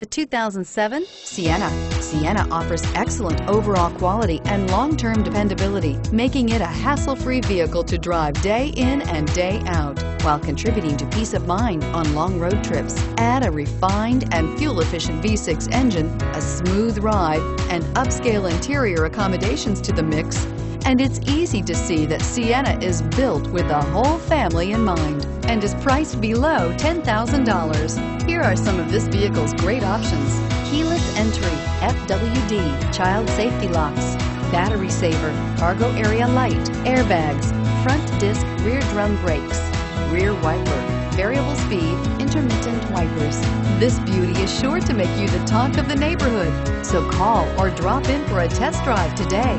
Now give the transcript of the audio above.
The 2007 Sienna. Sienna offers excellent overall quality and long-term dependability, making it a hassle-free vehicle to drive day in and day out, while contributing to peace of mind on long road trips. Add a refined and fuel-efficient V6 engine, a smooth ride, and upscale interior accommodations to the mix, and it's easy to see that Sienna is built with the whole family in mind and is priced below $10,000. Here are some of this vehicle's great options. Keyless entry, FWD, child safety locks, battery saver, cargo area light, airbags, front disc rear drum brakes, rear wiper, variable speed, intermittent wipers. This beauty is sure to make you the talk of the neighborhood. So call or drop in for a test drive today.